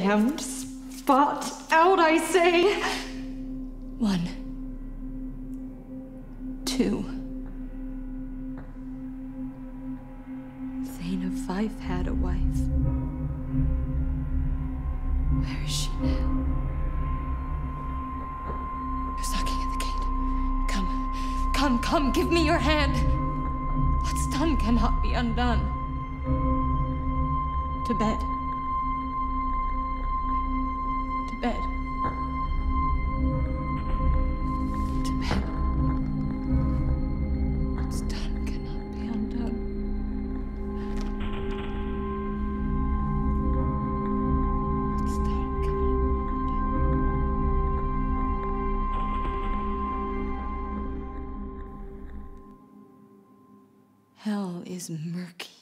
damned spot out, I say. One. Two. Thane of Fife had a wife. Where is she now? Who's knocking at the gate? Come, come, come, give me your hand. What's done cannot be undone. To bed. Hell is murky.